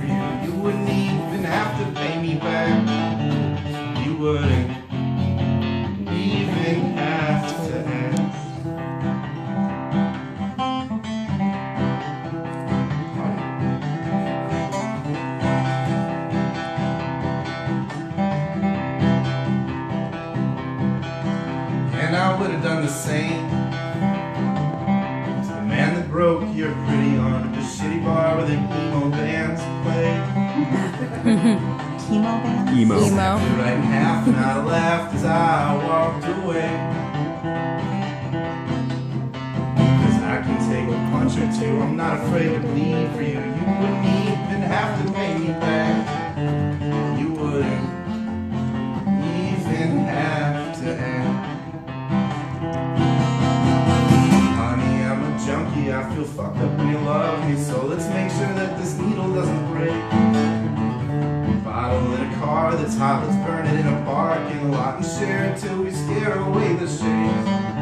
You, you wouldn't even have to pay me back. You wouldn't even have to ask. And I would have done the same to the man that broke your pretty arm at the shitty bar with bands play. Mm-hmm. Chemo band? Emo. Emo. Right half and I laughed as I walked away. Cause I can take a punch or two, I'm not afraid to bleed for you. You wouldn't even have to pay me back. You wouldn't even have to ask. Honey, I'm a junkie, I feel fucked up when you love me, so let's make sure that this needle doesn't break. That's hot, let's burn it in a parking lot and share it till we scare away the shades.